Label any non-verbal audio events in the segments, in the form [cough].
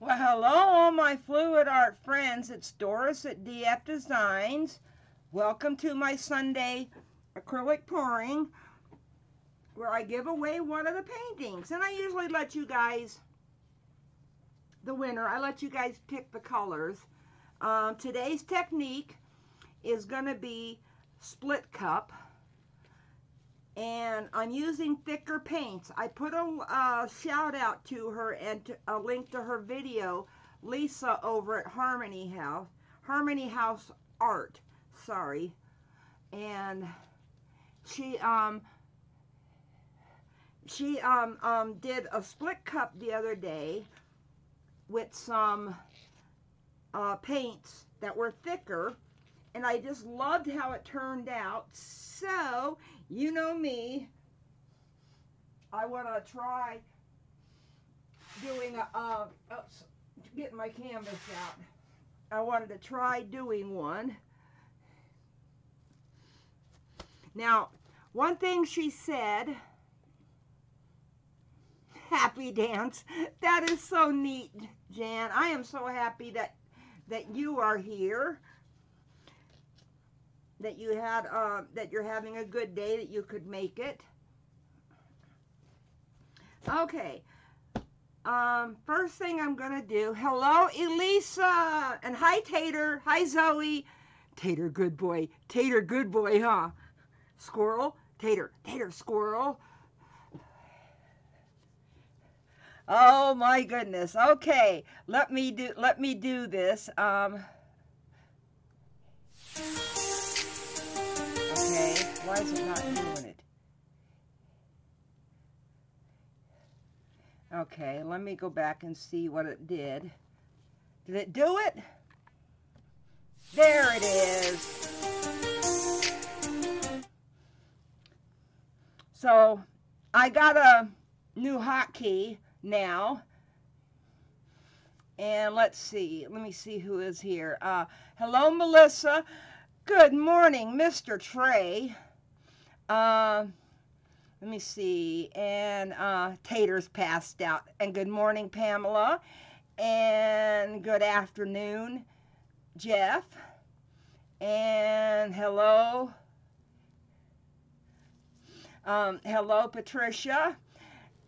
Well, hello, all my fluid art friends. It's Doris at DF Designs. Welcome to my Sunday acrylic pouring where I give away one of the paintings. And I usually let you guys, the winner, I let you guys pick the colors. Um, today's technique is going to be split cup and I'm using thicker paints. I put a uh, shout out to her and to, a link to her video, Lisa over at Harmony House, Harmony House Art, sorry. And she, um, she, um, um, did a split cup the other day with some, uh, paints that were thicker and I just loved how it turned out. So, you know me, I want to try doing a, uh, oops, get my canvas out. I wanted to try doing one. Now, one thing she said, happy dance. That is so neat, Jan. I am so happy that that you are here that you had uh, that you're having a good day that you could make it. Okay. Um, first thing I'm gonna do hello Elisa and hi Tater. Hi Zoe. Tater good boy. Tater good boy huh? Squirrel? Tater. Tater squirrel. Oh my goodness. Okay let me do let me do this. Um, Why is it not doing it? Okay, let me go back and see what it did. Did it do it? There it is. So, I got a new hotkey now. And let's see. Let me see who is here. Uh, hello, Melissa. Good morning, Mr. Trey. Uh, let me see. And uh, Tater's passed out. And good morning, Pamela. And good afternoon, Jeff. And hello. Um, hello, Patricia.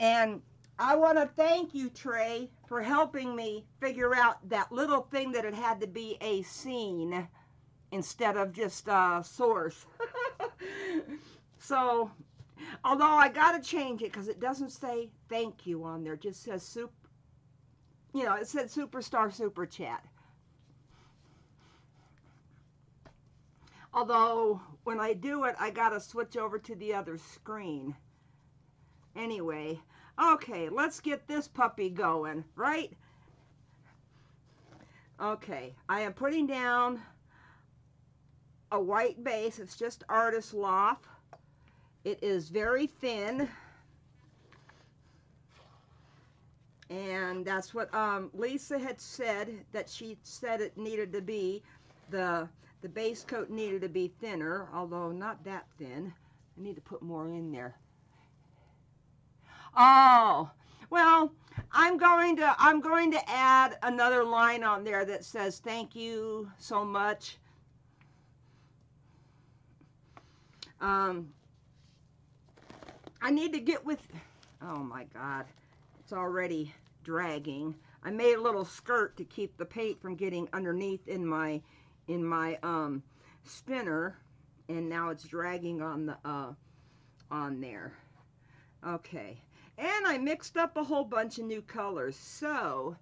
And I want to thank you, Trey, for helping me figure out that little thing that it had to be a scene instead of just uh, a source. [laughs] So, although I got to change it because it doesn't say thank you on there. It just says soup. You know, it said superstar super chat. Although, when I do it, I got to switch over to the other screen. Anyway, okay, let's get this puppy going, right? Okay, I am putting down a white base. It's just Artist Loft. It is very thin. And that's what um, Lisa had said, that she said it needed to be. The, the base coat needed to be thinner, although not that thin. I need to put more in there. Oh, well, I'm going to I'm going to add another line on there that says thank you so much. Um, I need to get with, oh my God, it's already dragging. I made a little skirt to keep the paint from getting underneath in my, in my um, spinner, and now it's dragging on the, uh, on there. Okay, and I mixed up a whole bunch of new colors, so,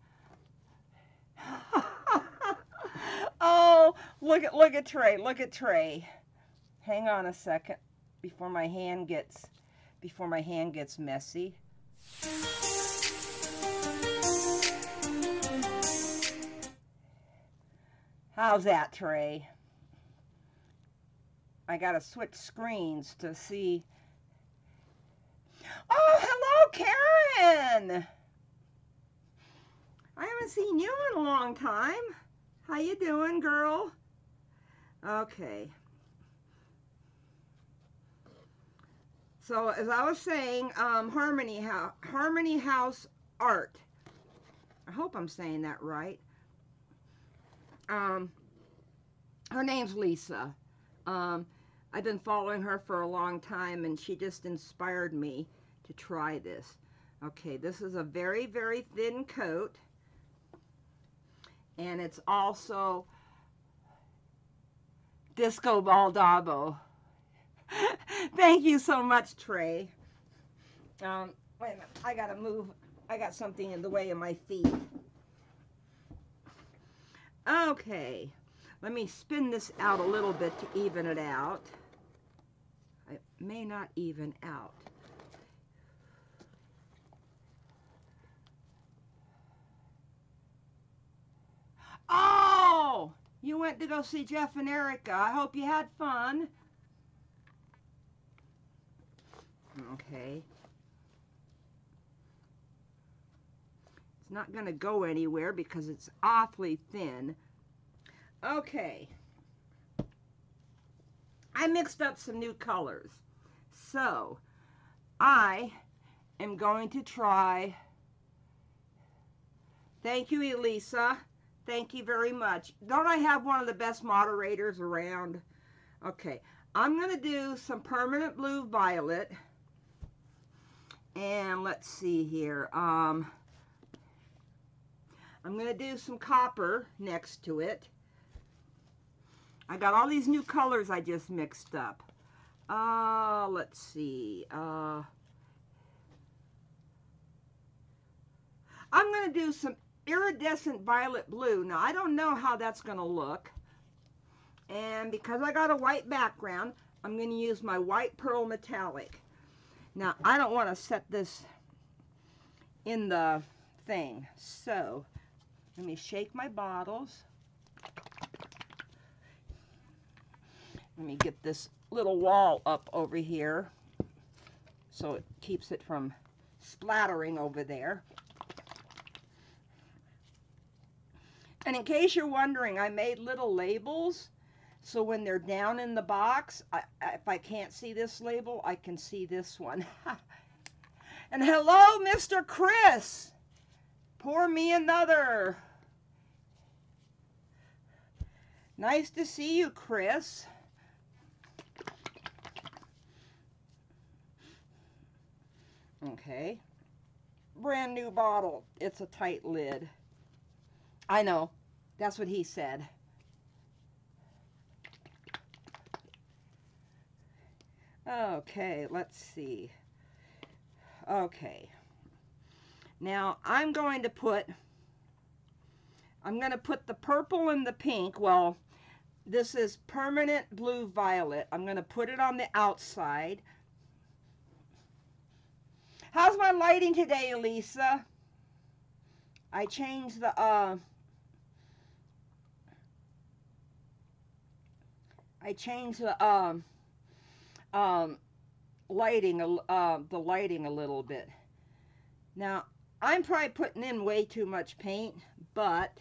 [laughs] oh, look at, look at Trey, look at Trey. Hang on a second before my hand gets before my hand gets messy. How's that, Trey? I gotta switch screens to see. Oh, hello, Karen! I haven't seen you in a long time. How you doing, girl? Okay. So as I was saying, um, Harmony House, Harmony House Art. I hope I'm saying that right. Um, her name's Lisa. Um, I've been following her for a long time and she just inspired me to try this. Okay, this is a very, very thin coat. And it's also Disco Baldabo. [laughs] Thank you so much, Trey. Um, wait a minute. I gotta move. I got something in the way of my feet. Okay. Let me spin this out a little bit to even it out. It may not even out. Oh! You went to go see Jeff and Erica. I hope you had fun. Okay. It's not going to go anywhere because it's awfully thin. Okay. I mixed up some new colors. So, I am going to try. Thank you, Elisa. Thank you very much. Don't I have one of the best moderators around? Okay, I'm going to do some permanent blue violet. And let's see here. Um, I'm going to do some copper next to it. I got all these new colors I just mixed up. Uh, let's see. Uh, I'm going to do some iridescent violet blue. Now, I don't know how that's going to look. And because I got a white background, I'm going to use my white pearl metallic. Now, I don't want to set this in the thing. So, let me shake my bottles. Let me get this little wall up over here so it keeps it from splattering over there. And in case you're wondering, I made little labels so when they're down in the box, I, if I can't see this label, I can see this one. [laughs] and hello, Mr. Chris. Pour me another. Nice to see you, Chris. Okay. Brand new bottle. It's a tight lid. I know. That's what he said. Okay, let's see. Okay. Now, I'm going to put, I'm going to put the purple and the pink. Well, this is permanent blue violet. I'm going to put it on the outside. How's my lighting today, Elisa? I changed the, uh, I changed the, um, um, lighting, uh, the lighting a little bit. Now, I'm probably putting in way too much paint, but,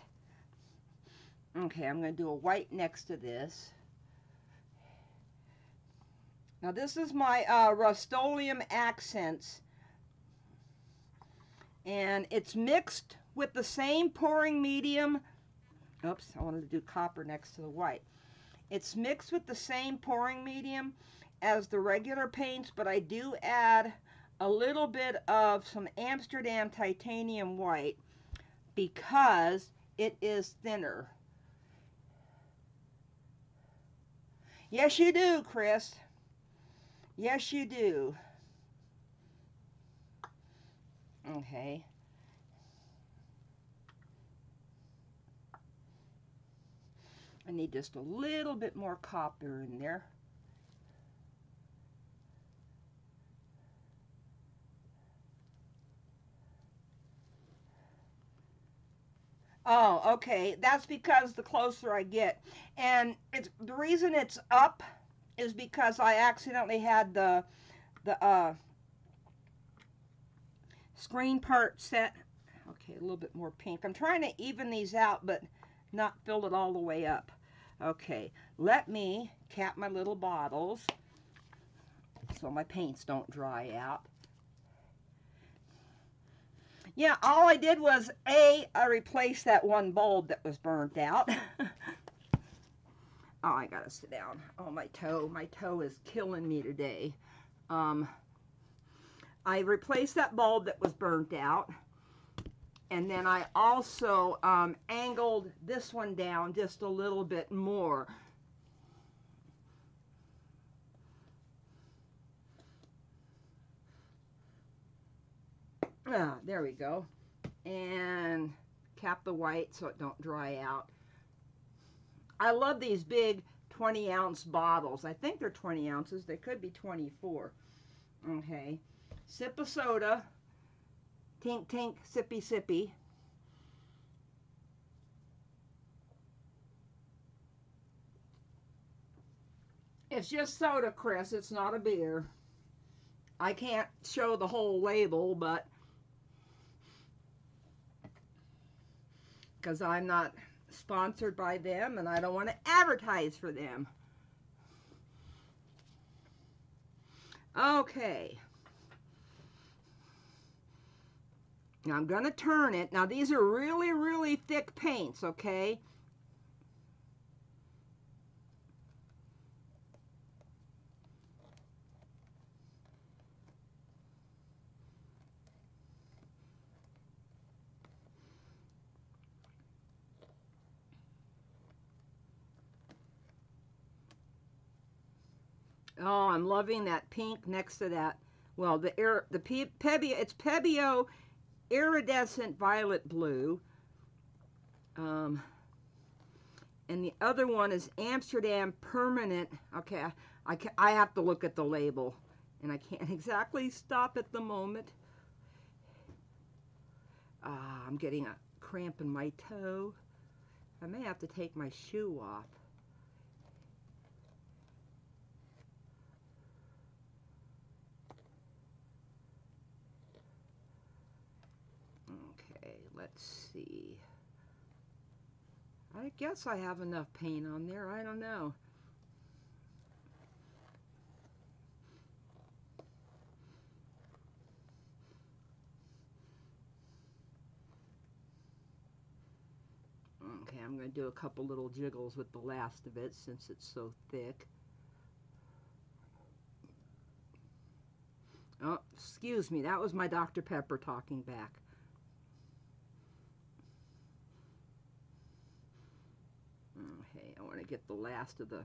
okay, I'm going to do a white next to this. Now, this is my uh, Rust-Oleum Accents and it's mixed with the same pouring medium. Oops, I wanted to do copper next to the white. It's mixed with the same pouring medium as the regular paints, but I do add a little bit of some Amsterdam titanium white because it is thinner. Yes, you do, Chris. Yes, you do. Okay. I need just a little bit more copper in there. Oh, okay. That's because the closer I get. And it's the reason it's up is because I accidentally had the the uh screen part set. Okay, a little bit more pink. I'm trying to even these out, but not fill it all the way up. Okay, let me cap my little bottles so my paints don't dry out. Yeah, all I did was A, I replaced that one bulb that was burnt out. [laughs] oh, I gotta sit down. Oh, my toe. My toe is killing me today. Um, I replaced that bulb that was burnt out. And then I also um, angled this one down just a little bit more. Ah, there we go. And cap the white so it don't dry out. I love these big 20 ounce bottles. I think they're 20 ounces. They could be 24. Okay. Sip of soda. Tink, tink, sippy, sippy. It's just soda, Chris. It's not a beer. I can't show the whole label, but because I'm not sponsored by them and I don't want to advertise for them. Okay. Now I'm going to turn it. Now these are really, really thick paints, okay? Oh, I'm loving that pink next to that. Well, the air, the Pebeo, it's Pebeo iridescent violet blue. Um, and the other one is Amsterdam permanent. Okay, I, I, I have to look at the label, and I can't [laughs] exactly stop at the moment. Ah, I'm getting a cramp in my toe. I may have to take my shoe off. Let's see. I guess I have enough paint on there. I don't know. Okay, I'm going to do a couple little jiggles with the last of it since it's so thick. Oh, excuse me, that was my Dr. Pepper talking back. To get the last of the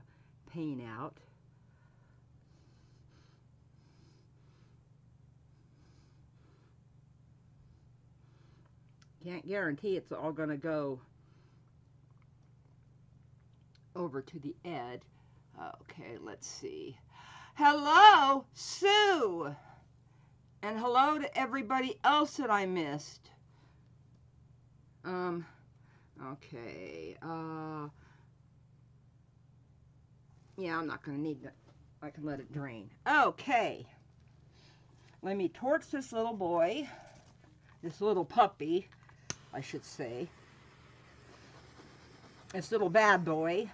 paint out. Can't guarantee it's all going to go over to the edge. Okay, let's see. Hello, Sue! And hello to everybody else that I missed. Um, okay, uh, yeah, I'm not going to need that. I can let it drain. Okay. Let me torch this little boy. This little puppy, I should say. This little bad boy.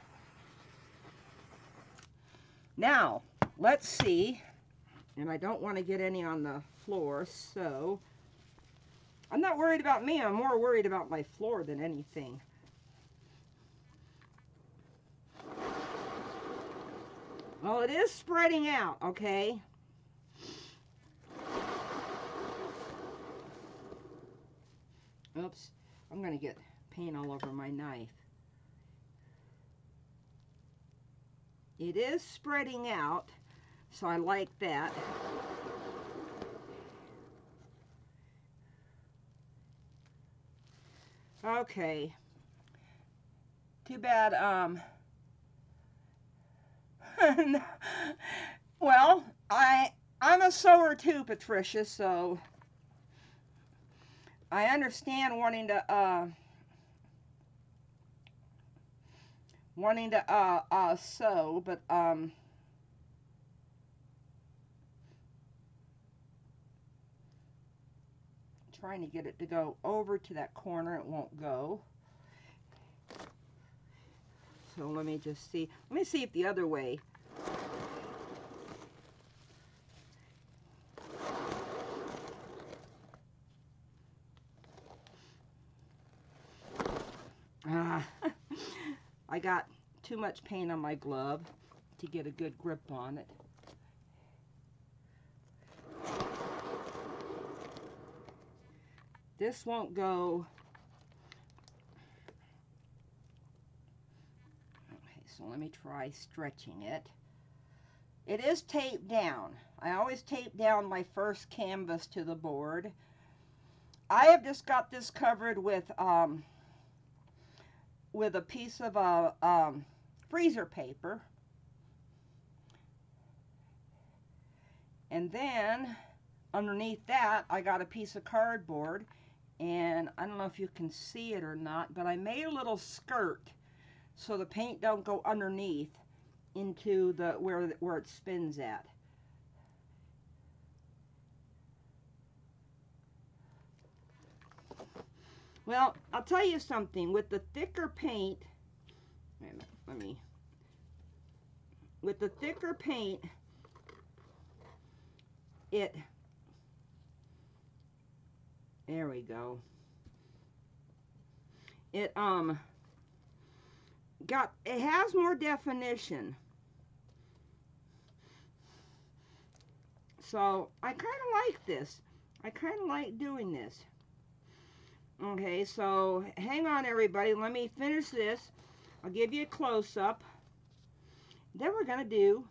Now, let's see. And I don't want to get any on the floor, so... I'm not worried about me. I'm more worried about my floor than anything. Well, it is spreading out, okay? Oops, I'm going to get paint all over my knife. It is spreading out, so I like that. Okay. Too bad, um, [laughs] well, I I'm a sewer too, Patricia, so I understand wanting to uh wanting to uh uh sew, but um trying to get it to go over to that corner, it won't go. So let me just see. Let me see if the other way I got too much paint on my glove to get a good grip on it. This won't go. Okay, so let me try stretching it. It is taped down. I always tape down my first canvas to the board. I have just got this covered with um, with a piece of a uh, um, freezer paper. And then underneath that, I got a piece of cardboard. And I don't know if you can see it or not, but I made a little skirt so the paint don't go underneath into the where where it spins at. Well, I'll tell you something. With the thicker paint, let me, with the thicker paint, it, there we go. It, um, got, it has more definition. So, I kind of like this. I kind of like doing this. Okay, so hang on everybody. Let me finish this. I'll give you a close-up. Then we're going to do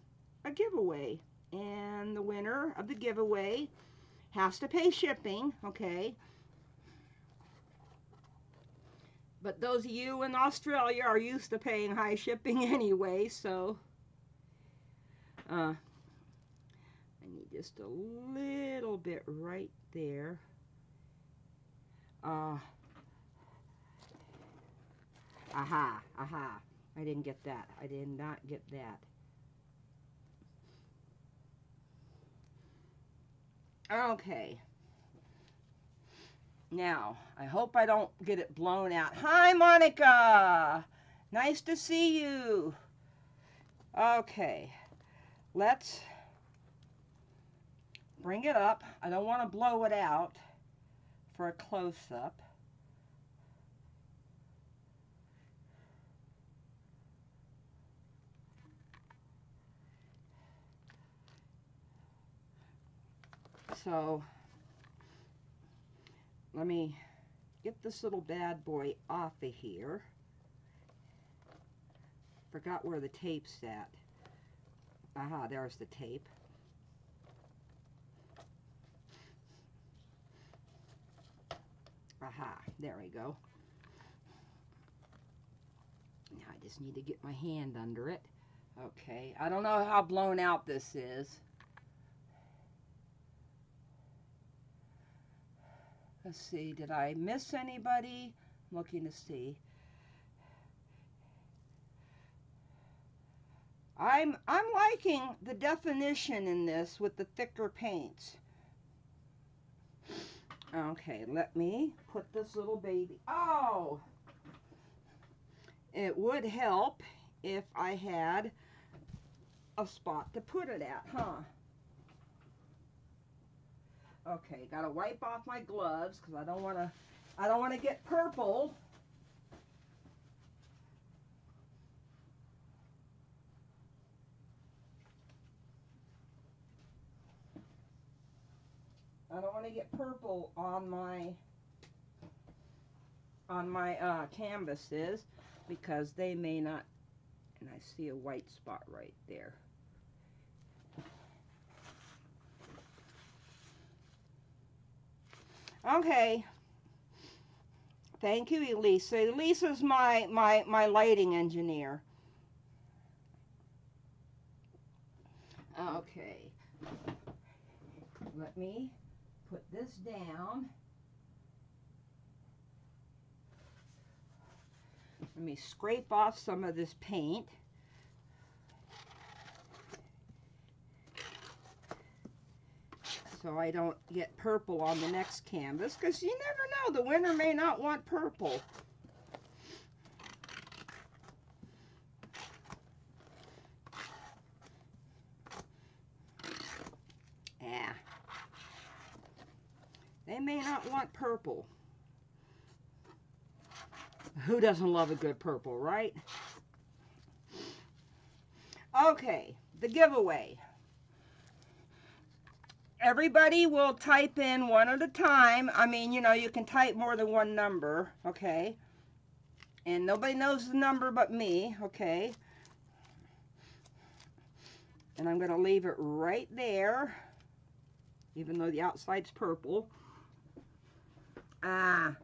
a giveaway. And the winner of the giveaway has to pay shipping, okay? But those of you in Australia are used to paying high shipping [laughs] anyway, so... Uh, I need just a little bit right there. Uh, aha, aha. I didn't get that. I did not get that. Okay. Now, I hope I don't get it blown out. Hi, Monica! Nice to see you. Okay. Let's bring it up. I don't want to blow it out for a close-up. So, let me get this little bad boy off of here. Forgot where the tape's at. Aha, there's the tape. Aha, there we go. Now I just need to get my hand under it. Okay, I don't know how blown out this is. Let's see, did I miss anybody? I'm looking to see. I'm I'm liking the definition in this with the thicker paints. Okay, let me put this little baby. Oh! It would help if I had a spot to put it at, huh? Okay, gotta wipe off my gloves because I don't want to. I don't want to get purple. Get purple on my on my uh, canvases because they may not and I see a white spot right there. Okay. Thank you, Elisa. Elisa's my, my, my lighting engineer. Okay. Let me put this down. Let me scrape off some of this paint. So I don't get purple on the next canvas because you never know, the winner may not want purple. They may not want purple. Who doesn't love a good purple, right? Okay, the giveaway. Everybody will type in one at a time. I mean, you know, you can type more than one number, okay? And nobody knows the number but me, okay? And I'm going to leave it right there, even though the outside's purple. Ah.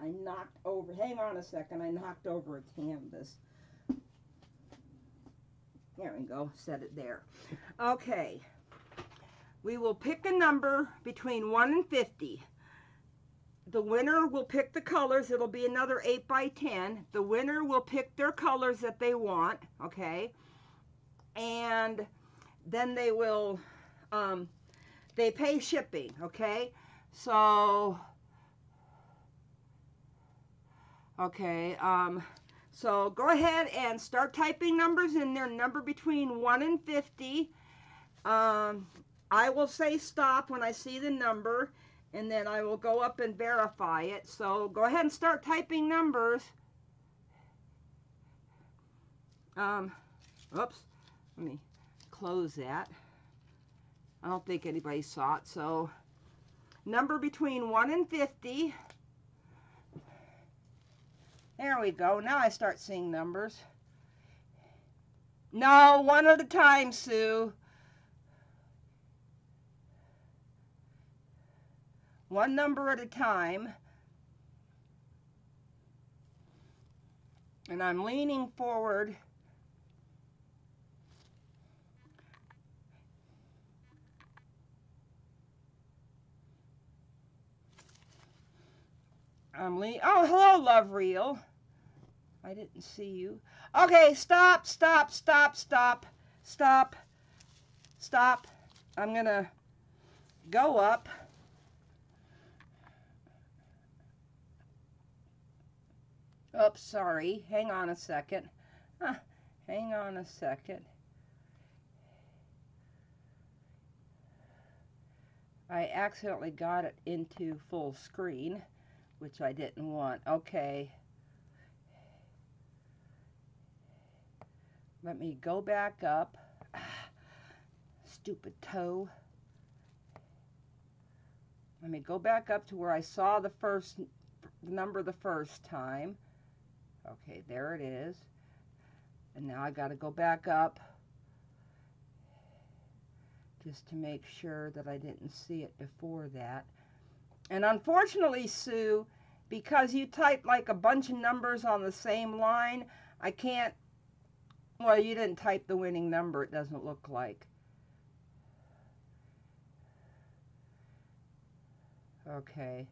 I knocked over, hang on a second, I knocked over a canvas. There we go, set it there. Okay, we will pick a number between 1 and 50. The winner will pick the colors, it'll be another 8 by 10. The winner will pick their colors that they want, okay? And then they will, um, they pay shipping, okay? So, Okay, um, so go ahead and start typing numbers in there, number between 1 and 50. Um, I will say stop when I see the number, and then I will go up and verify it. So go ahead and start typing numbers. Um, oops, let me close that. I don't think anybody saw it, so number between 1 and 50. There we go. Now I start seeing numbers. No, one at a time, Sue. One number at a time. And I'm leaning forward. Oh, hello, Love Reel. I didn't see you. Okay, stop, stop, stop, stop, stop, stop. I'm going to go up. Oops, sorry. Hang on a second. Huh, hang on a second. I accidentally got it into full screen, which I didn't want. Okay. Let me go back up. [sighs] stupid toe. Let me go back up to where I saw the first number the first time. Okay, there it is. And now I got to go back up just to make sure that I didn't see it before that. And unfortunately, Sue, because you typed like a bunch of numbers on the same line, I can't well, you didn't type the winning number, it doesn't look like. Okay.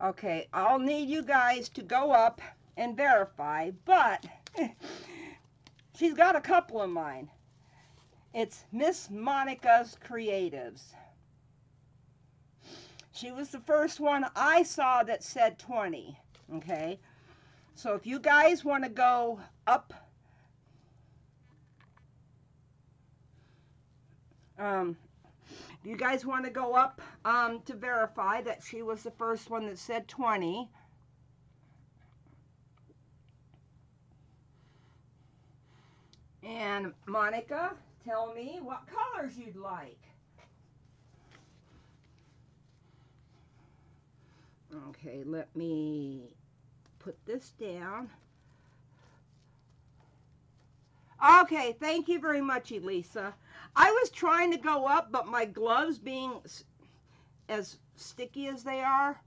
Okay, I'll need you guys to go up and verify, but [laughs] she's got a couple of mine. It's Miss Monica's Creatives. She was the first one I saw that said 20, okay? So if you guys want to go up Um, you guys want to go up um, to verify that she was the first one that said 20. And Monica, tell me what colors you'd like. Okay, let me put this down. Okay, thank you very much, Elisa. I was trying to go up, but my gloves being as sticky as they are.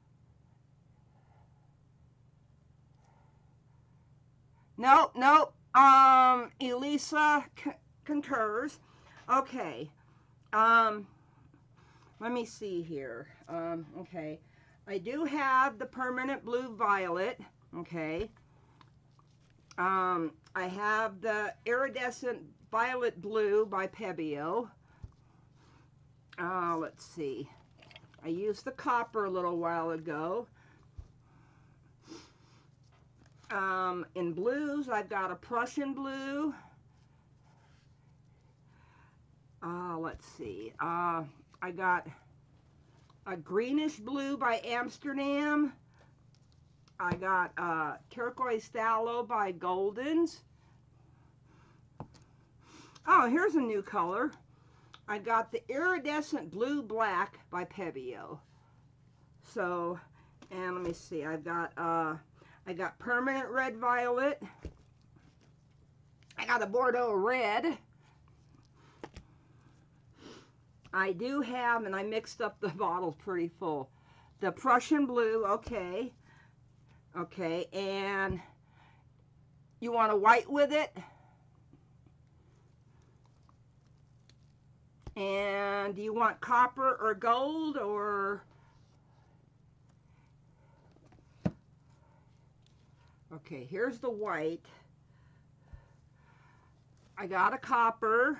Nope, nope. Um, Elisa concurs. Okay. Um, let me see here. Um, okay. I do have the permanent blue violet. Okay. Um, I have the iridescent Violet Blue by Pebeo. Uh, let's see. I used the copper a little while ago. Um, in blues, I've got a Prussian blue. Uh, let's see. Uh, I got a greenish blue by Amsterdam. I got uh, Turquoise Phthalo by Goldens. Oh, here's a new color. I got the Iridescent Blue Black by Pebeo. So, and let me see, I've got, uh, I got Permanent Red Violet. I got a Bordeaux Red. I do have, and I mixed up the [laughs] bottles pretty full. The Prussian Blue, okay. Okay, and you want a white with it? And do you want copper or gold or... Okay, here's the white. I got a copper.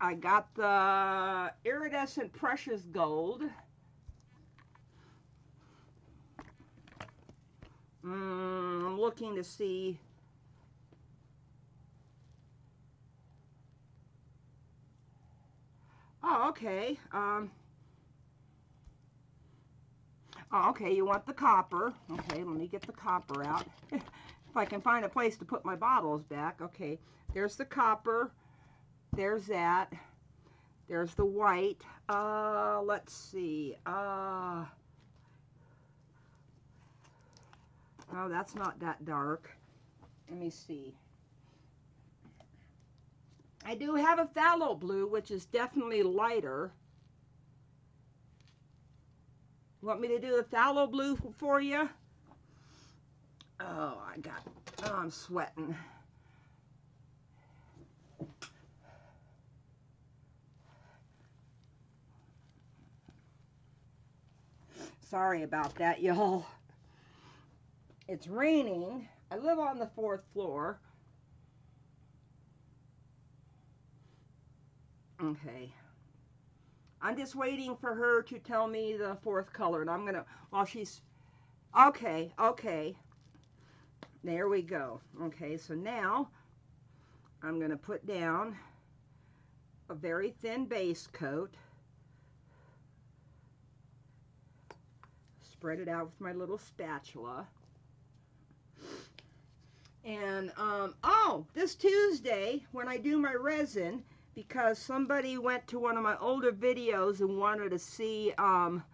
I got the iridescent precious gold. Mm, I'm looking to see. Oh, okay. Um, oh, okay, you want the copper. Okay, let me get the copper out. [laughs] if I can find a place to put my bottles back. Okay, there's the copper. There's that. There's the white. Uh, let's see. Uh, oh, that's not that dark. Let me see. I do have a phthalo blue, which is definitely lighter. Want me to do the phthalo blue for you? Oh, I got, oh, I'm sweating. Sorry about that, y'all. It's raining. I live on the fourth floor. Okay. I'm just waiting for her to tell me the fourth color. And I'm going to, while she's, okay, okay. There we go. Okay, so now I'm going to put down a very thin base coat. Spread it out with my little spatula. And, um, oh, this Tuesday, when I do my resin, because somebody went to one of my older videos and wanted to see, um,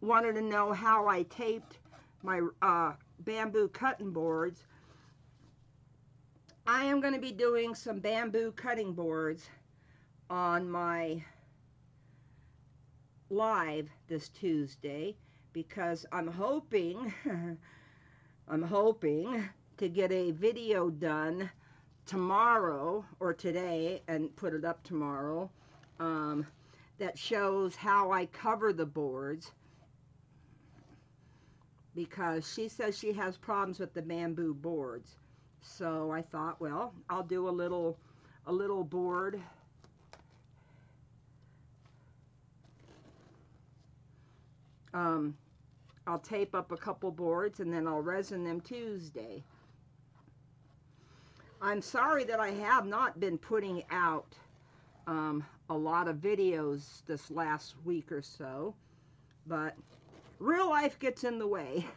wanted to know how I taped my uh, bamboo cutting boards, I am going to be doing some bamboo cutting boards on my live this Tuesday because I'm hoping, [laughs] I'm hoping to get a video done tomorrow or today and put it up tomorrow um, that shows how I cover the boards because she says she has problems with the bamboo boards. So I thought, well, I'll do a little a little board um, I'll tape up a couple boards and then I'll resin them Tuesday. I'm sorry that I have not been putting out um, a lot of videos this last week or so, but real life gets in the way. [laughs]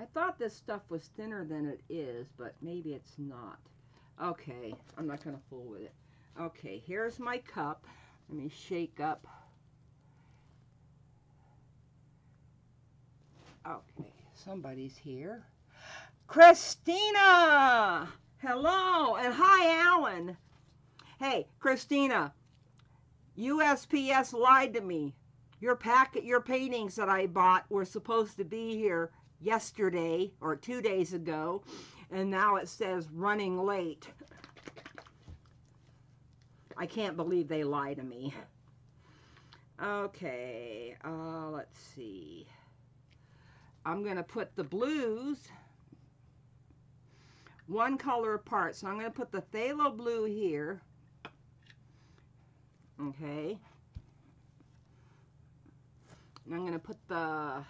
I thought this stuff was thinner than it is, but maybe it's not. Okay, I'm not going to fool with it. Okay, here's my cup. Let me shake up. Okay, somebody's here. Christina! Hello, and hi, Alan. Hey, Christina, USPS lied to me. Your packet, your paintings that I bought were supposed to be here yesterday or two days ago, and now it says running late. I can't believe they lie to me. Okay, uh, let's see. I'm going to put the blues one color apart. So I'm going to put the phthalo blue here. Okay. And I'm going to put the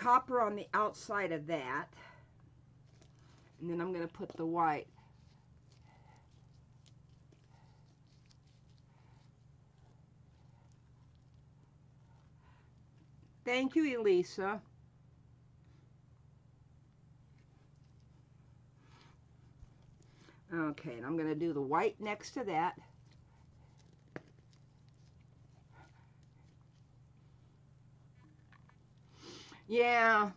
copper on the outside of that. And then I'm going to put the white. Thank you, Elisa. Okay, and I'm going to do the white next to that. Yeah.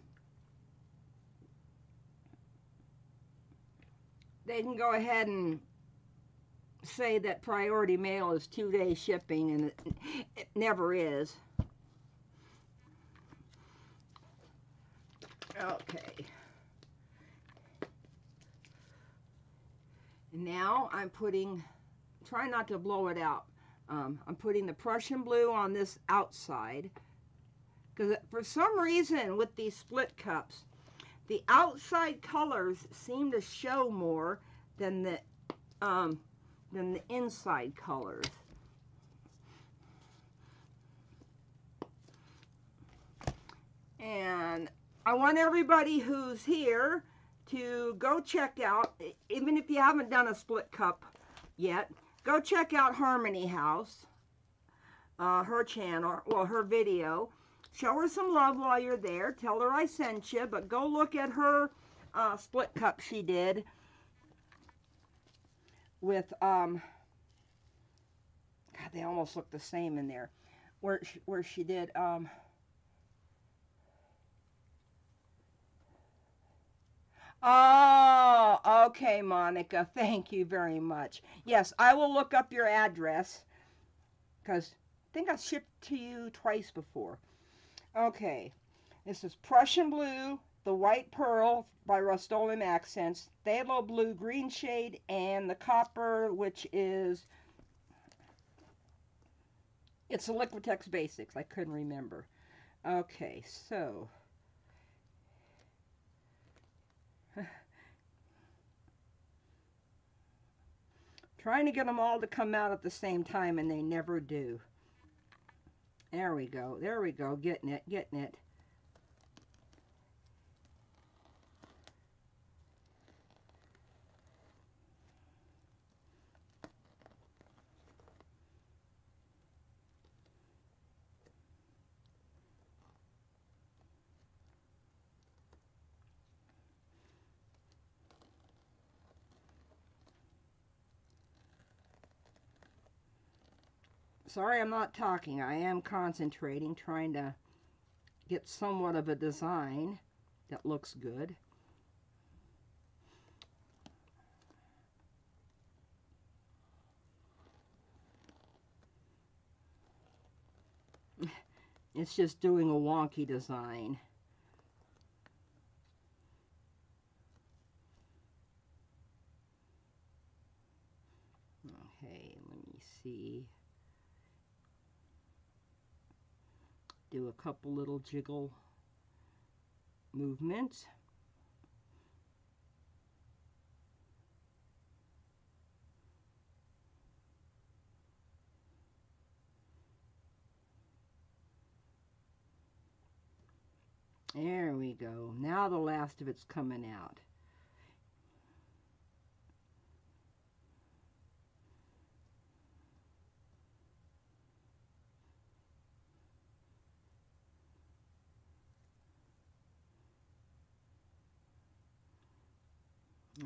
They can go ahead and say that priority mail is two day shipping, and it, it never is. Okay. Now I'm putting, try not to blow it out. Um, I'm putting the Prussian blue on this outside because for some reason with these split cups, the outside colors seem to show more than the um, than the inside colors. And I want everybody who's here to go check out, even if you haven't done a split cup yet, go check out Harmony House, uh, her channel, well, her video. Show her some love while you're there. Tell her I sent you, but go look at her uh, split cup she did with, um, God, they almost look the same in there, where she, where she did, um, Oh, okay, Monica. Thank you very much. Yes, I will look up your address because I think I shipped to you twice before. Okay, this is Prussian Blue, the White Pearl by Rust-Oleum Accents, Phthalo Blue Green Shade, and the Copper, which is, it's a Liquitex Basics. I couldn't remember. Okay, so [sighs] Trying to get them all to come out at the same time and they never do. There we go. There we go. Getting it. Getting it. Sorry I'm not talking. I am concentrating, trying to get somewhat of a design that looks good. [laughs] It's just doing a wonky design. Okay, let me see. Do a couple little jiggle movements. There we go. Now the last of it's coming out.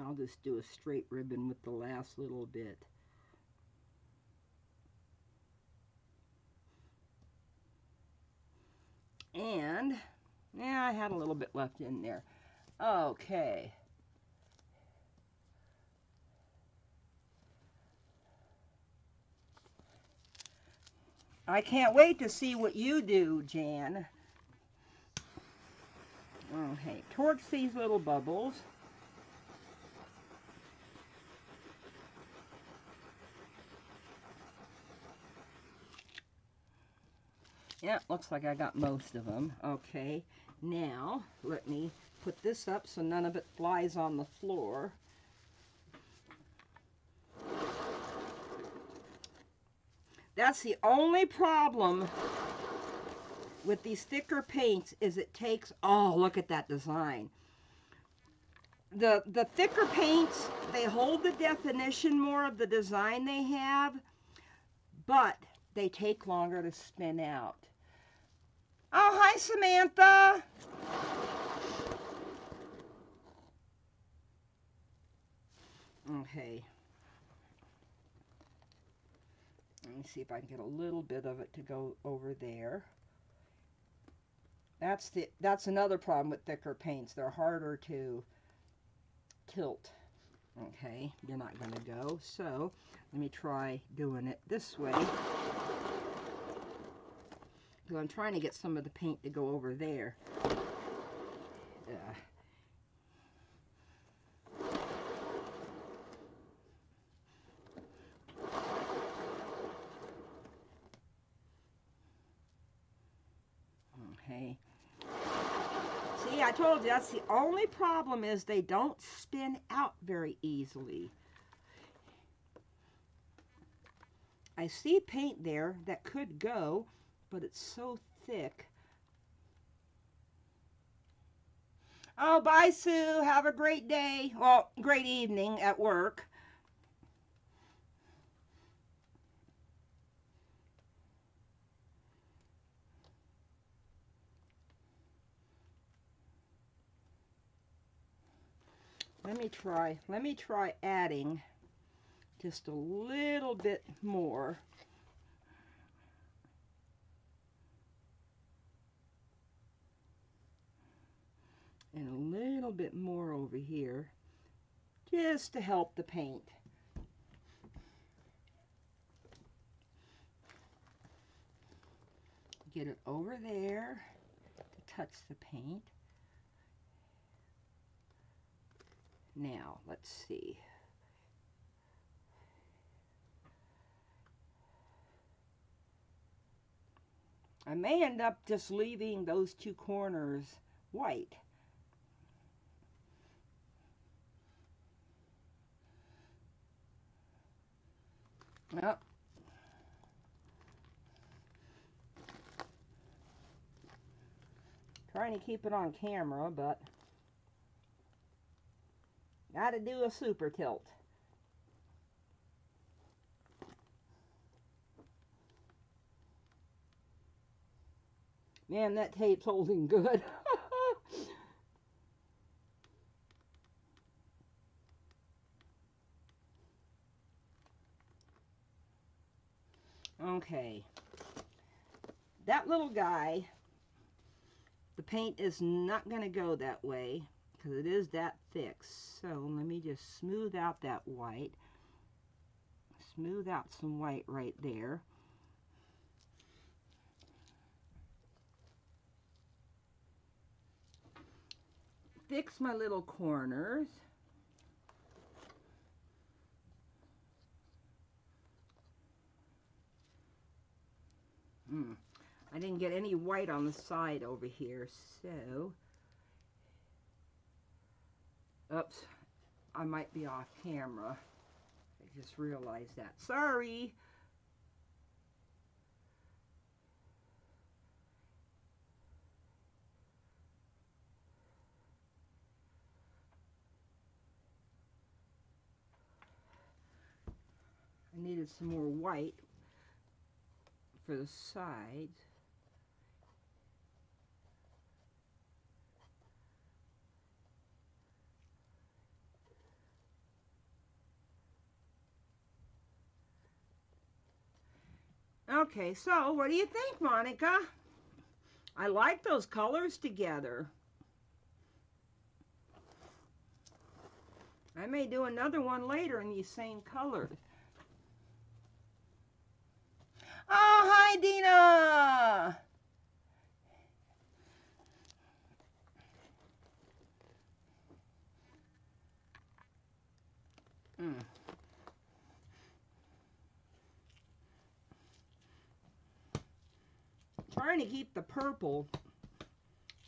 I'll just do a straight ribbon with the last little bit. And, yeah, I had a little bit left in there. Okay. I can't wait to see what you do, Jan. Okay, torch these little bubbles. Yeah, looks like I got most of them. Okay, now let me put this up so none of it flies on the floor. That's the only problem with these thicker paints is it takes, oh, look at that design. the the thicker paints they hold the definition more of the design they have but they take longer to spin out oh hi samantha oh, okay let me see if i can get a little bit of it to go over there that's the that's another problem with thicker paints they're harder to tilt. Okay, you're not going to go. So let me try doing it this way. I'm trying to get some of the paint to go over there. Yeah. Okay. See, I told you that's the only problem is they don't spin out very easily. I see paint there that could go, but it's so thick. Oh, bye, Sue. Have a great day. Well, great evening at work. let me try, let me try adding just a little bit more. And a little bit more over here, just to help the paint. Get it over there to touch the paint. Now, let's see. I may end up just leaving those two corners white. Well, trying to keep it on camera, but Got to do a super tilt. Man, that tape's holding good. [laughs] okay. That little guy, the paint is not going to go that way because it is that thick. So let me just smooth out that white. Smooth out some white right there. Fix my little corners. Hmm. I didn't get any white on the side over here, so Oops, I might be off camera. I just realized that. Sorry. I needed some more white for the sides. Okay, so what do you think, Monica? I like those colors together. I may do another one later in these same colors. Oh, hi, Dina! Mm. trying to keep the purple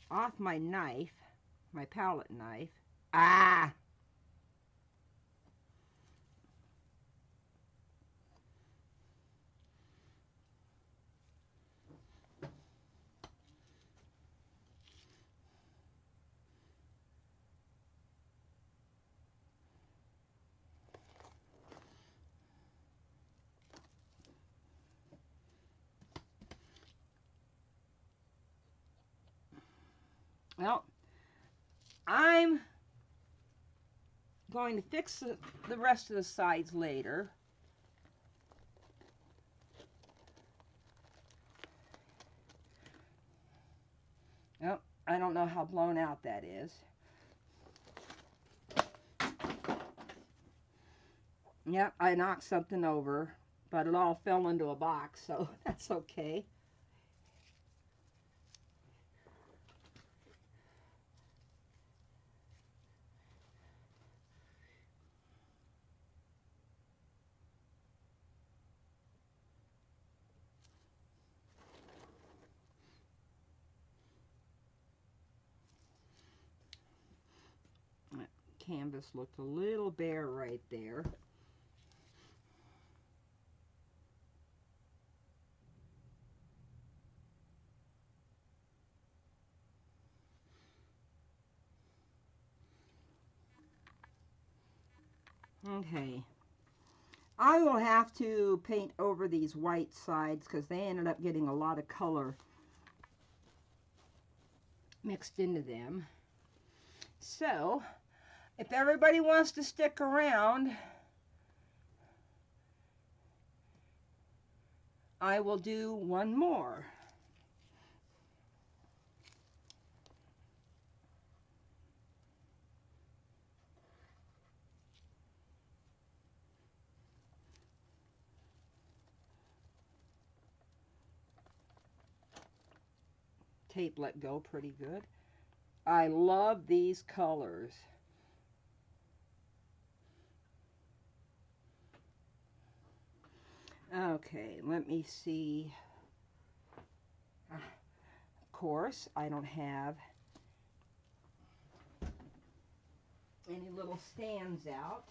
off my knife, my palette knife. Ah! Well, I'm going to fix the, rest of the sides later. Well, I don't know how blown out that is. Yep, I knocked something over, but it all fell into a box, so [laughs] that's okay. Canvas looked a little bare right there. Okay. I will have to paint over these white sides because they ended up getting a lot of color mixed into them. So, if everybody wants to stick around, I will do one more. Tape let go pretty good. I love these colors. Okay, let me see. Of course, I don't have any little stands out.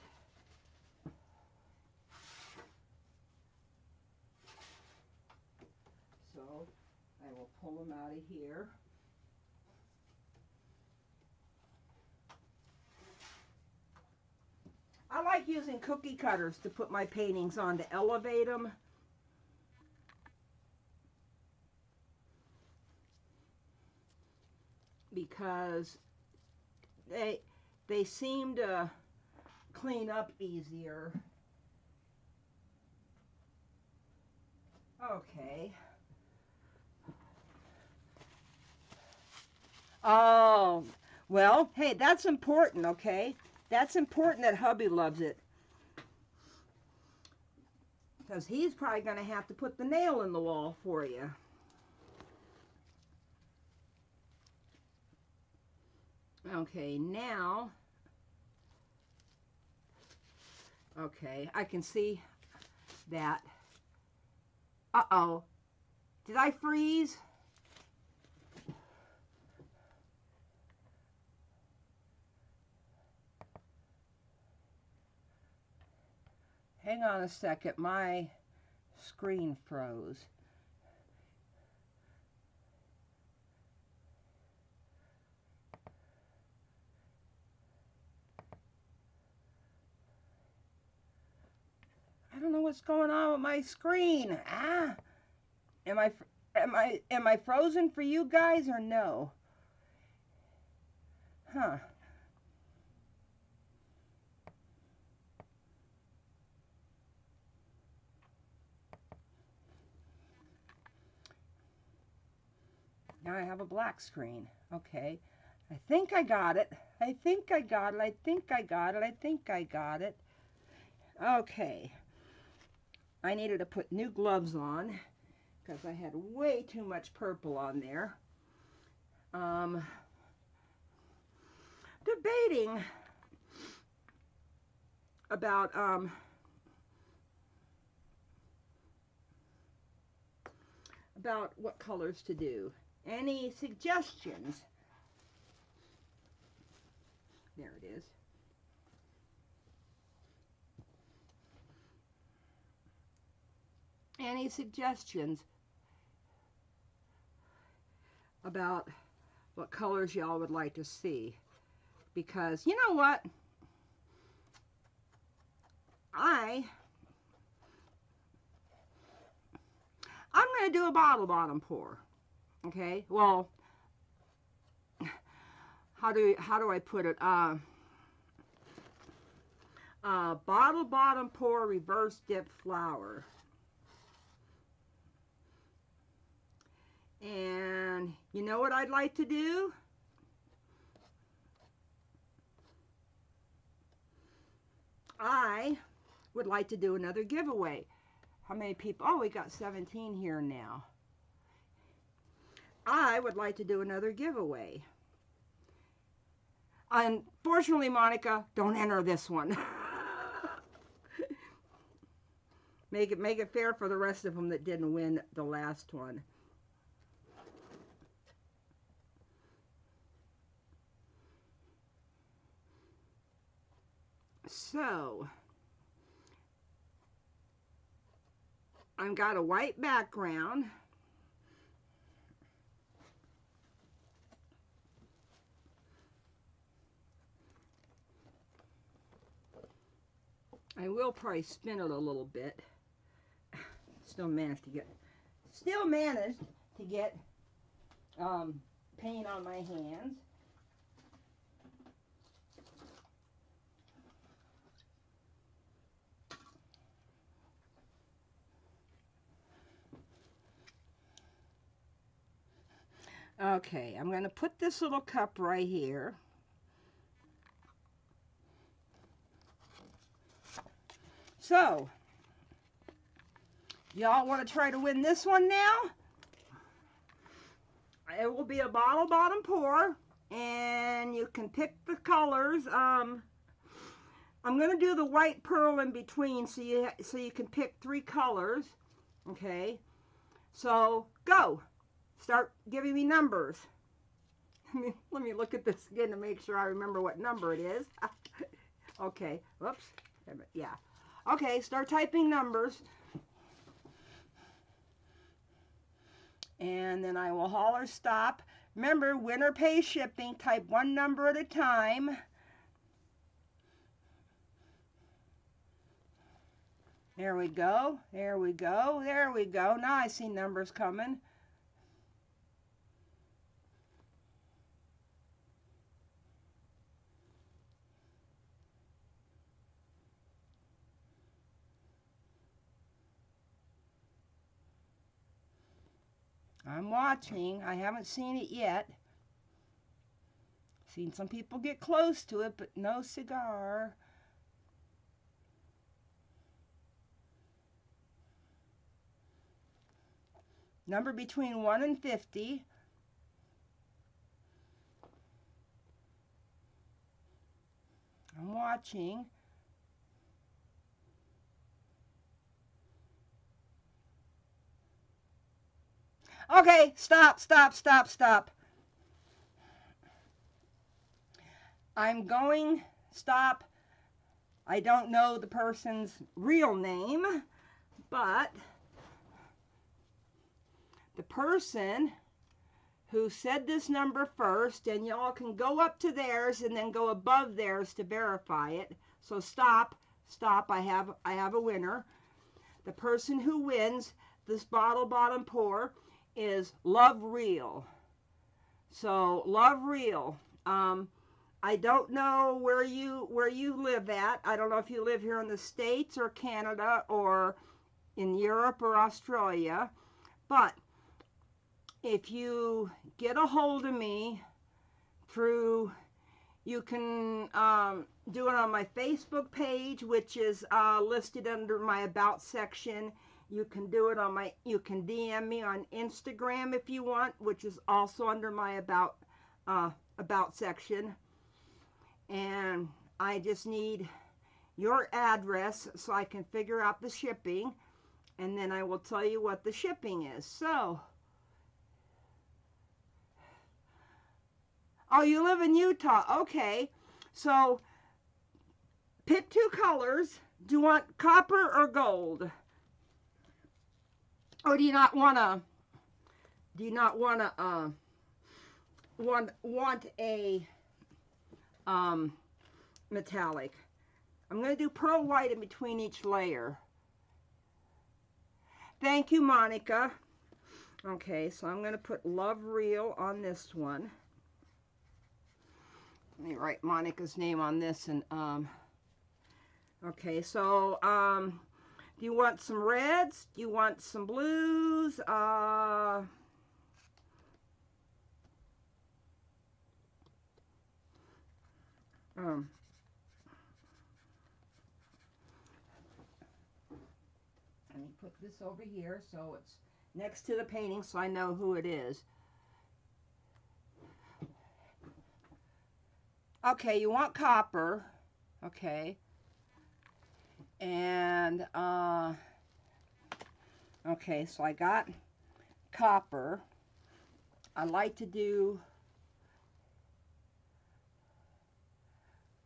So I will pull them out of here. I like using cookie cutters to put my paintings on to elevate them. Because they they seem to clean up easier. Okay. Oh, well, hey, that's important, okay? That's important that hubby loves it. Because he's probably going to have to put the nail in the wall for you. Okay, now, okay, I can see that. Uh-oh. Did I freeze? Hang on a second, my screen froze. I don't know what's going on with my screen. Ah, am I am I am I frozen for you guys or no? Huh. Now I have a black screen. Okay. I think I got it. I think I got it. I think I got it. I think I got it. Okay. I needed to put new gloves on because I had way too much purple on there. Um, debating about um, about what colors to do. Any suggestions? There it is. Any suggestions about what colors y'all would like to see? Because you know what? I I'm going to do a bottle bottom pour. Okay, well, how do how do I put it? Uh, uh, bottle bottom pour reverse dip flower. And you know what I'd like to do? I would like to do another giveaway. How many people? Oh, we got 17 here now. I would like to do another giveaway. Unfortunately, Monica, don't enter this one. [laughs] make it make it fair for the rest of them that didn't win the last one. So, I've got a white background. I will probably spin it a little bit. Still managed to get, still managed to get um, paint on my hands. Okay, I'm going to put this little cup right here. So, y'all want to try to win this one now? It will be a bottle bottom pour, and you can pick the colors. Um, I'm going to do the white pearl in between so you, so you can pick three colors. Okay, so go. Start giving me numbers. [laughs] Let me look at this again to make sure I remember what number it is. [laughs] okay, whoops. Yeah. Okay, start typing numbers. And then I will holler stop. Remember, winner pays shipping. Type one number at a time. There we go. There we go. There we go. Now I see numbers coming. I'm watching. I haven't seen it yet. Seen some people get close to it, but no cigar. Number between 1 and 50. I'm watching. Okay, stop, stop, stop, stop. I'm going, stop. I don't know the person's real name, but the person who said this number first, and y'all can go up to theirs and then go above theirs to verify it. So stop, stop, I have, I have a winner. The person who wins this bottle bottom pour is Love Real. So Love Real. Um, I don't know where you where you live at. I don't know if you live here in the States or Canada or in Europe or Australia. But if you get a hold of me through you can um, do it on my Facebook page, which is uh, listed under my About section. You can do it on my, you can DM me on Instagram if you want, which is also under my about, uh, about section. And I just need your address so I can figure out the shipping. And then I will tell you what the shipping is. So, oh, you live in Utah. Okay. So, pick two colors. Do you want copper or gold? Or do you not want to, do you not want to, uh, want, want a, um, metallic? I'm going to do pearl white in between each layer. Thank you, Monica. Okay, so I'm going to put Love Real on this one. Let me write Monica's name on this and um okay, so um do you want some reds? Do you want some blues? Uh um Let me put this over here so it's next to the painting so I know who it is. Okay, you want copper. Okay. And, uh, okay, so I got copper. I like to do,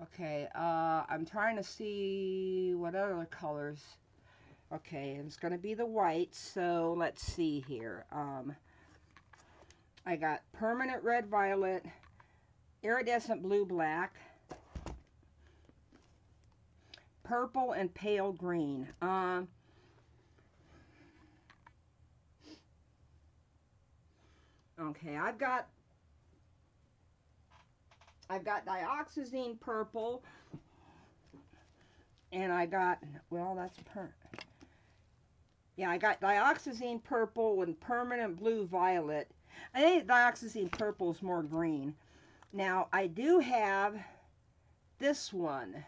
okay, uh, I'm trying to see what other colors. Okay, it's going to be the white, so let's see here. Um, I got permanent red violet, iridescent blue black, purple, and pale green. Um, okay, I've got I've got dioxazine purple, and I got well, that's per. Yeah, I got dioxazine purple and permanent blue violet. I think dioxazine purple is more green. Now, I do have this one.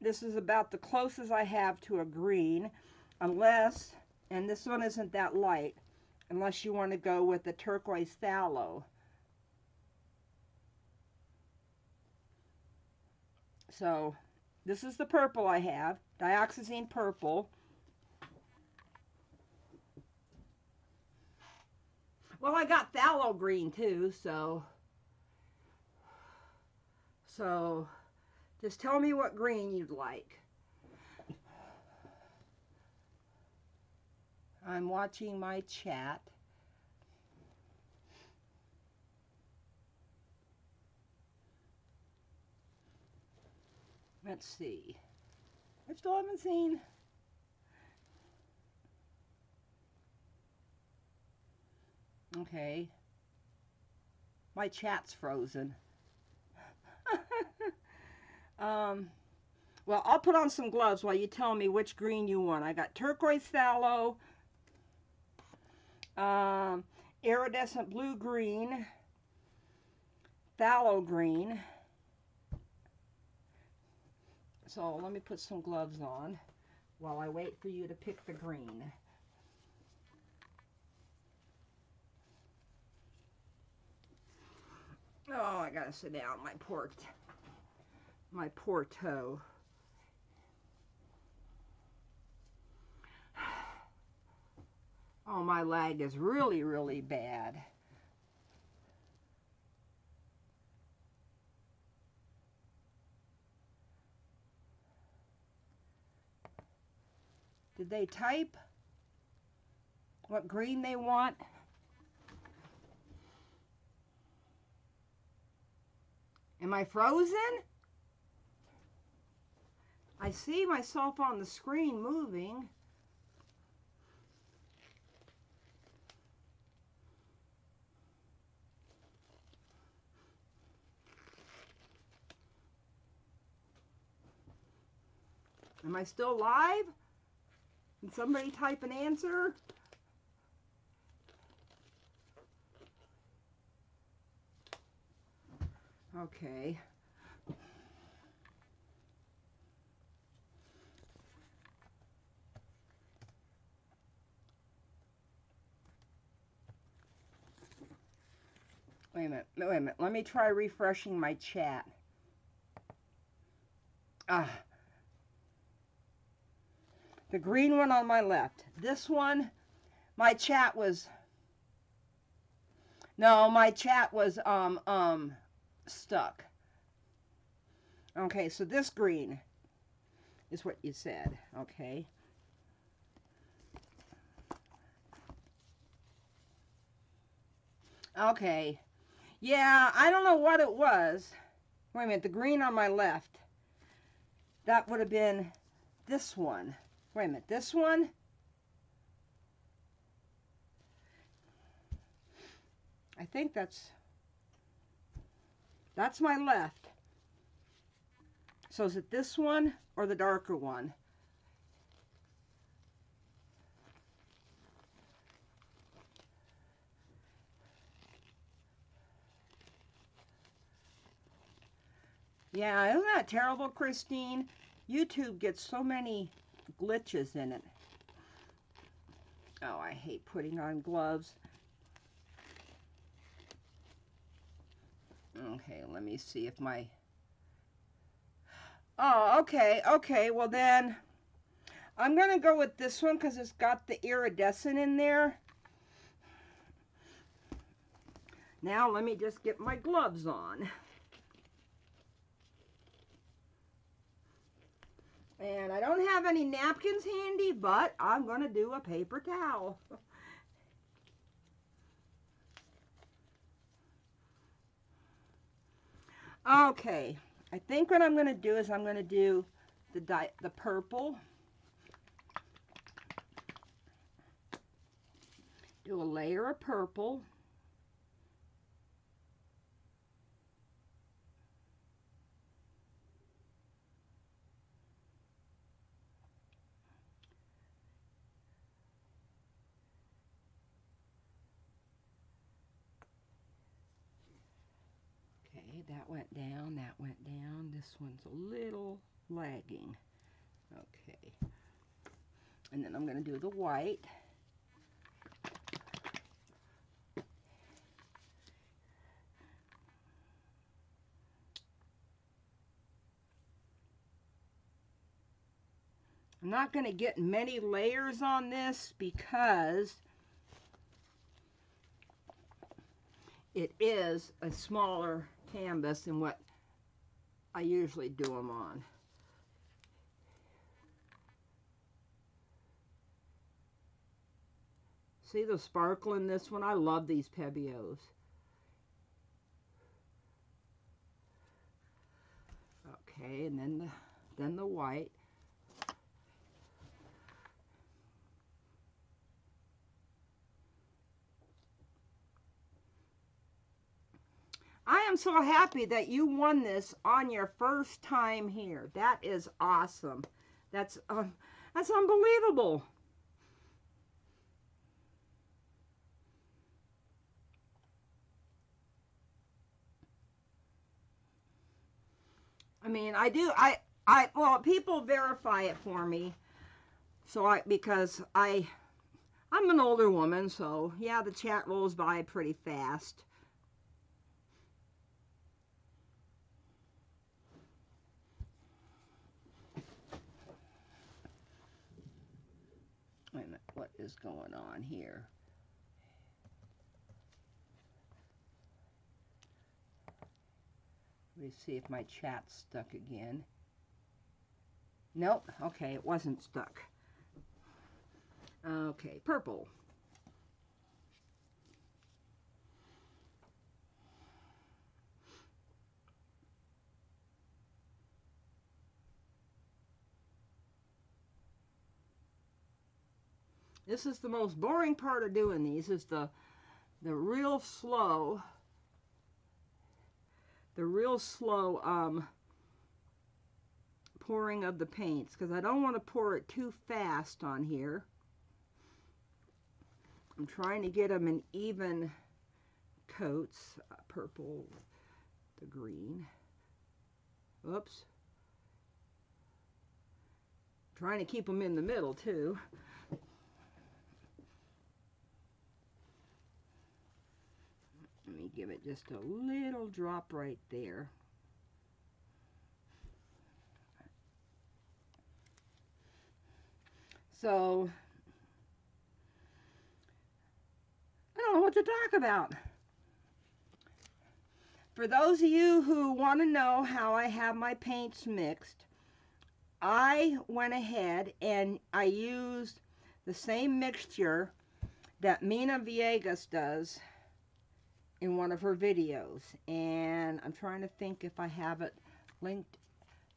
This is about the closest I have to a green, unless, and this one isn't that light, unless you want to go with the turquoise phthalo. So, this is the purple I have, dioxazine purple. Well, I got phthalo green too, so so just tell me what green you'd like. I'm watching my chat. Let's see. I still haven't seen. Okay. My chat's frozen. [laughs] um, well, I'll put on some gloves while you tell me which green you want. I got turquoise phthalo, um, iridescent blue green, phthalo green. So let me put some gloves on while I wait for you to pick the green. Oh, I gotta sit down. My poor, my poor toe. [sighs] Oh, my leg is really, really bad. Did they type what green they want? Am I frozen? I see myself on the screen moving. Am I still live? Can somebody type an answer? Okay. Wait a minute, wait a minute. Let me try refreshing my chat. Ah. The green one on my left. This one, my chat was, no, my chat was, um, um, stuck. Okay, so this green is what you said, okay? Okay. Yeah, I don't know what it was. Wait a minute, the green on my left. That would have been this one. Wait a minute, this one? I think that's That's my left. So is it this one or the darker one? Yeah, isn't that terrible, Christine? YouTube gets so many glitches in it. Oh, I hate putting on gloves. Okay, let me see if my... Oh, okay, okay, well then... I'm going to go with this one because it's got the iridescent in there. Now let me just get my gloves on. And I don't have any napkins handy, but I'm going to do a paper towel. okay, I think what I'm going to do is I'm going to do the, the purple. Do a layer of purple. That went down, that went down. This one's a little lagging. Okay. And then I'm going to do the white. I'm not going to get many layers on this because it is a smaller canvas and what I usually do them on. See the sparkle in this one? I love these Pebeos. Okay, and then the then the white. I am so happy that you won this on your first time here. That is awesome. That's um, that's unbelievable. I mean, I do I I well, people verify it for me. So I because I I'm an older woman, so yeah, the chat rolls by pretty fast. Wait a minute, what is going on here? Let me see if my chat's stuck again. Nope, okay, it wasn't stuck. Okay, purple. This is the most boring part of doing these is the the real slow the real slow um, pouring of the paints because I don't want to pour it too fast on here. I'm trying to get them in even coats, uh, purple, the green. Oops. Trying to keep them in the middle too. Let me give it just a little drop right there. So, I don't know what to talk about. For those of you who want to know how I have my paints mixed, I went ahead and I used the same mixture that Mina Villegas does in one of her videos. And I'm trying to think if I have it linked.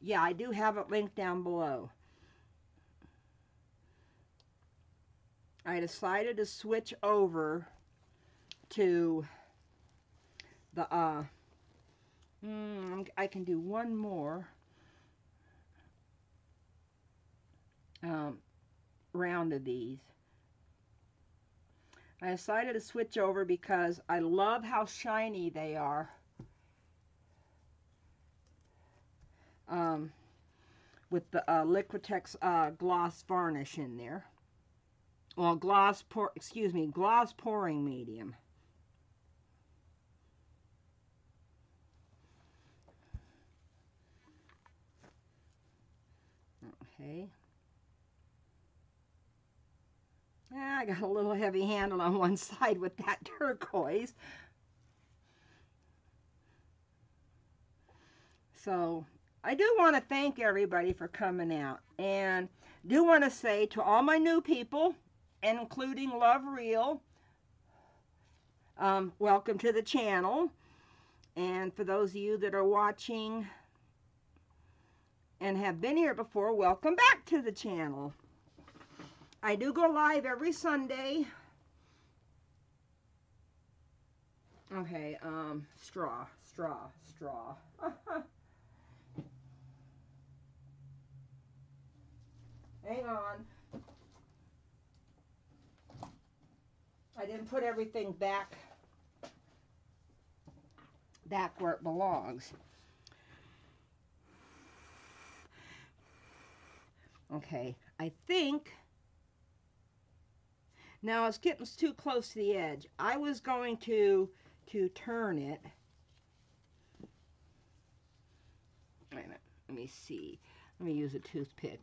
Yeah, I do have it linked down below. I decided to switch over to the uh, Mm, I can do one more um, round of these. I decided to switch over because I love how shiny they are. Um, with the uh, Liquitex uh, gloss varnish in there. Well, gloss pour, excuse me, gloss pouring medium. Okay. I got a little heavy handle on one [laughs] side with that turquoise. So I do want to thank everybody for coming out and do want to say to all my new people, including Love Real, um, welcome to the channel. And for those of you that are watching and have been here before, welcome back to the channel. I do go live every Sunday. Okay, um, straw, straw, straw. [laughs] Hang on. I didn't put everything back back where it belongs. Okay, I think now it's getting too close to the edge. I was going to to turn it. Wait a minute. Let me see. Let me use a toothpick.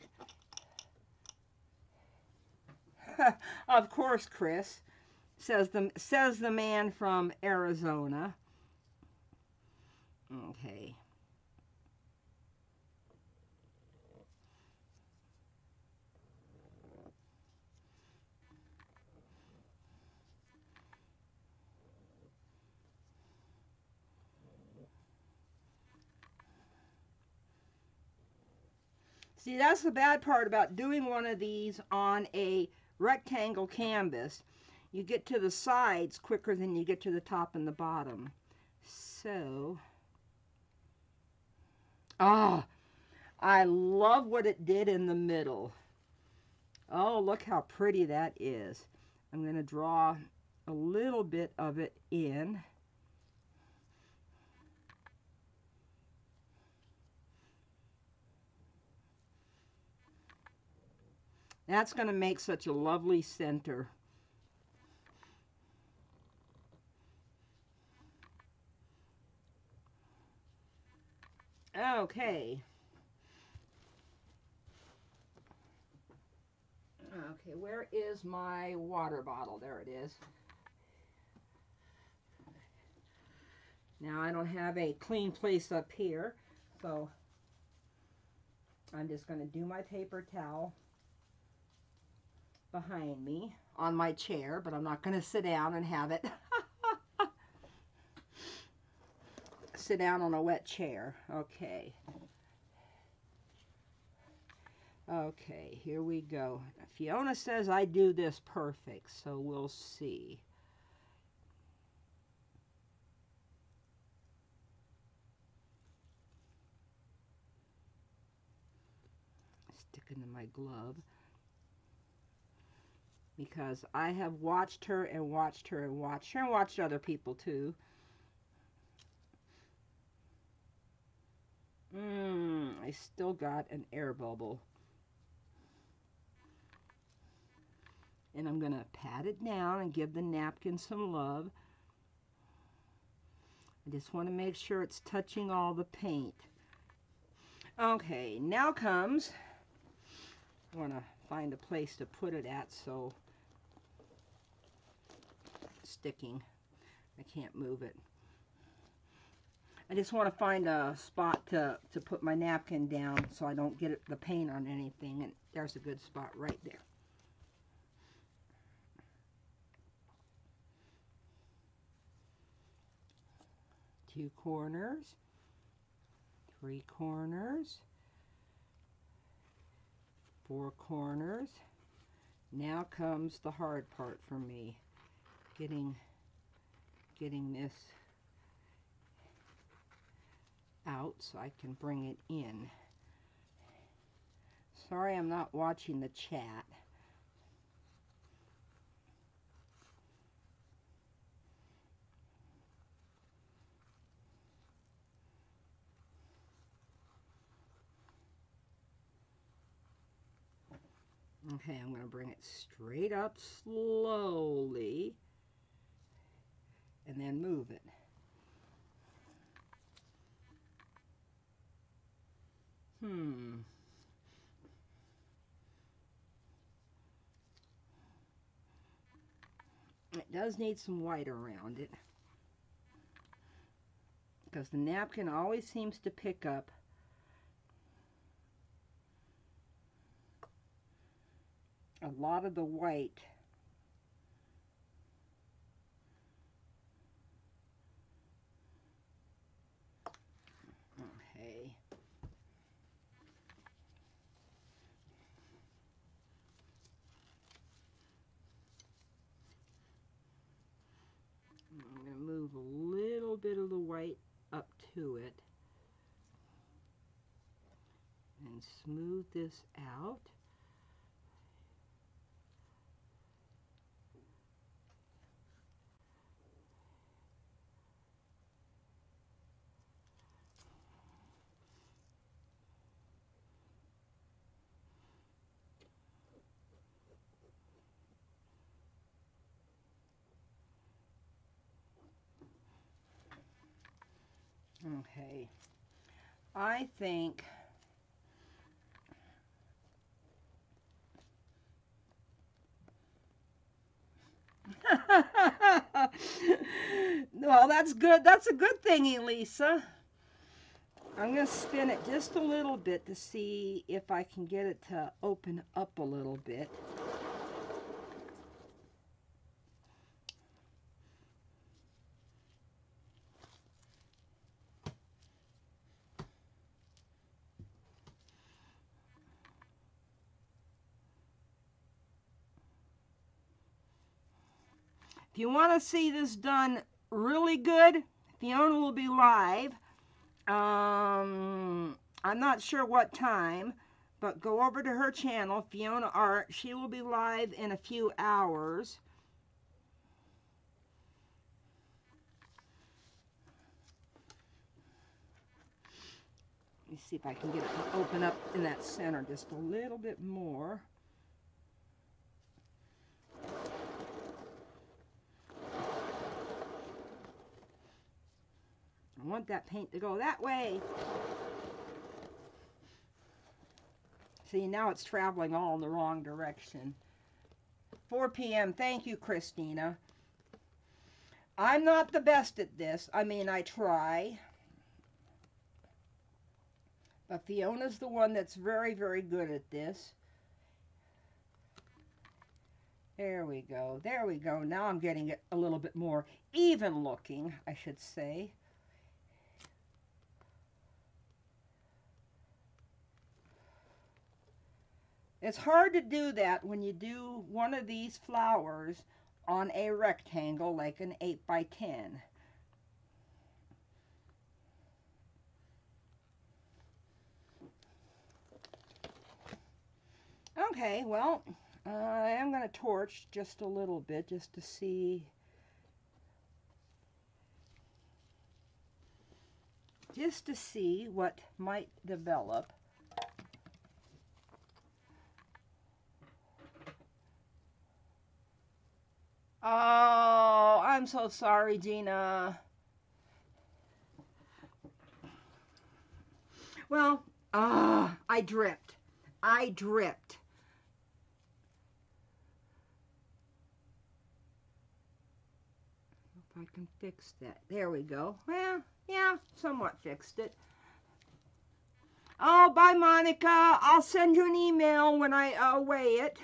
[laughs] of course, Chris says the says the man from Arizona. Okay. See, that's the bad part about doing one of these on a rectangle canvas. You get to the sides quicker than you get to the top and the bottom. So, ah, oh, I love what it did in the middle. Oh, look how pretty that is. I'm going to draw a little bit of it in. That's going to make such a lovely center. Okay. Okay, where is my water bottle? There it is. Now I don't have a clean place up here, so I'm just going to do my paper towel behind me on my chair, but I'm not going to sit down and have it [laughs] sit down on a wet chair. Okay. Okay, here we go. Fiona says I do this perfect, so we'll see. Stick into my glove because I have watched her and watched her and watched her and watched other people too. Mmm, I still got an air bubble. And I'm going to pat it down and give the napkin some love. I just want to make sure it's touching all the paint. Okay, now comes, I want to find a place to put it at so sticking. I can't move it. I just want to find a spot to, to put my napkin down so I don't get the paint on anything. And there's a good spot right there. Two corners, three corners, four corners. Now comes the hard part for me getting getting this out so I can bring it in. Sorry I'm not watching the chat. Okay, I'm going to bring it straight up slowly and then move it. Hmm. It does need some white around it because the napkin always seems to pick up a lot of the white okay I'm going to move a little bit of the white up to it and smooth this out Okay. I think [laughs] well, that's good. That's a good thing, Elisa. I'm going to spin it just a little bit to see if I can get it to open up a little bit. If you want to see this done really good, Fiona will be live. Um, I'm not sure what time, but go over to her channel, Fiona Art. She will be live in a few hours. Let me see if I can get it to open up in that center just a little bit more. I want that paint to go that way. See, now it's traveling all in the wrong direction. 4 p.m. Thank you, Christina. I'm not the best at this. I mean, I try. But Fiona's the one that's very, very good at this. There we go. There we go. Now I'm getting it a little bit more even looking, I should say. It's hard to do that when you do one of these flowers on a rectangle like an 8 by 10. Okay, well, uh, I am going to torch just a little bit just to see just to see what might develop. Oh, I'm so sorry, Gina. Well, ah, uh, I dripped. I dripped. If I can fix that. There we go. Well, yeah, somewhat fixed it. Oh, bye, Monica. I'll send you an email when I uh, weigh it.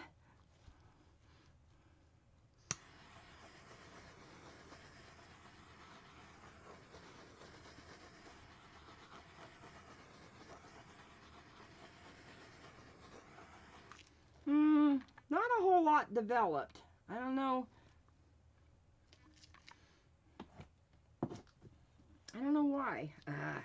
Hmm, not a whole lot developed. I don't know. I don't know why. Uh,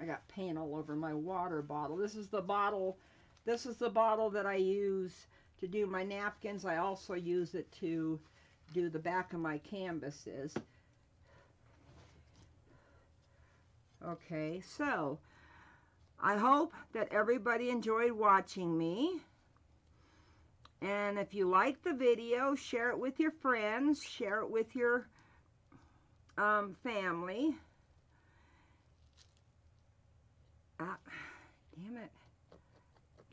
I got paint all over my water bottle. This is the bottle, this is the bottle that I use to do my napkins. I also use it to do the back of my canvases. Okay, so I hope that everybody enjoyed watching me. And if you like the video, share it with your friends, share it with your um, family. Uh, damn it.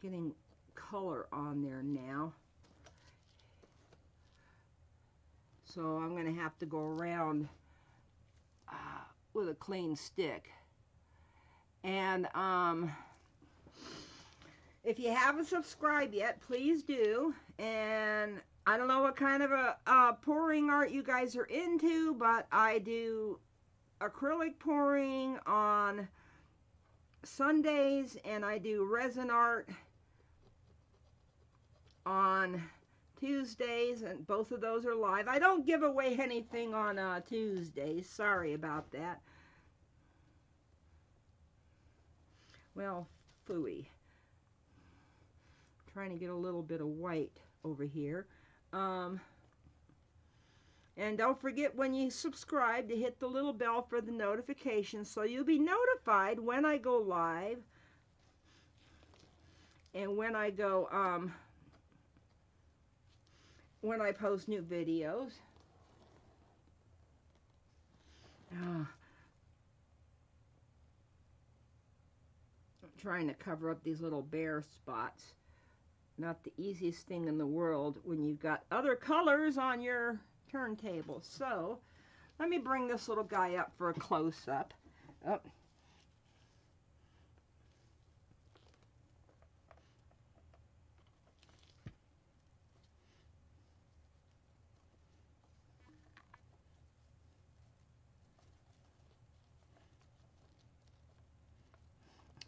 Getting color on there now. So I'm going to have to go around uh, with a clean stick. And um, if you haven't subscribed yet, please do. And I don't know what kind of a, pouring art you guys are into, but I do acrylic pouring on Sundays and I do resin art on Tuesdays and both of those are live. I don't give away anything on uh, Tuesdays. Sorry about that. Well, fooey. Trying to get a little bit of white over here. Um, and don't forget when you subscribe to hit the little bell for the notifications so you'll be notified when I go live and when I go, um, when I post new videos. Oh. I'm trying to cover up these little bare spots. Not the easiest thing in the world when you've got other colors on your turntable. So, let me bring this little guy up for a close-up. Oh,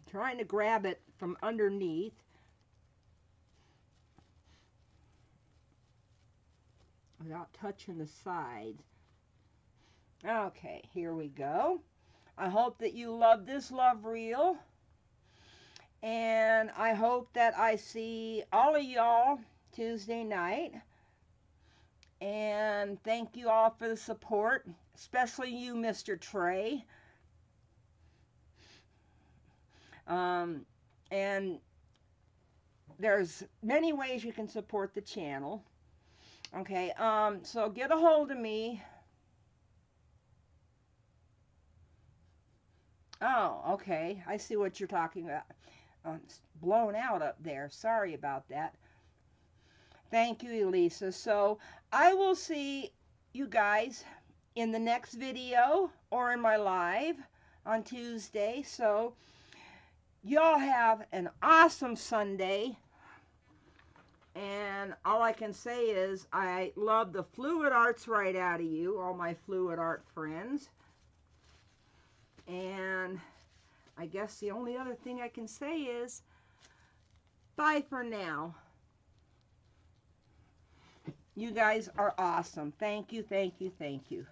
trying to grab it from underneath. Without touching the sides. Okay, here we go. I hope that you love this love reel. And I hope that I see all of y'all Tuesday night. And thank you all for the support, especially you, Mr. Trey. Um, and there's many ways you can support the channel. Okay, um, so get a hold of me. Oh, okay. I see what you're talking about. Oh, it's blown out up there. Sorry about that. Thank you, Elisa. So I will see you guys in the next video or in my live on Tuesday. So y'all have an awesome Sunday. And all I can say is I love the fluid arts right out of you, all my fluid art friends. And I guess the only other thing I can say is bye for now. You guys are awesome. Thank you, thank you, thank you.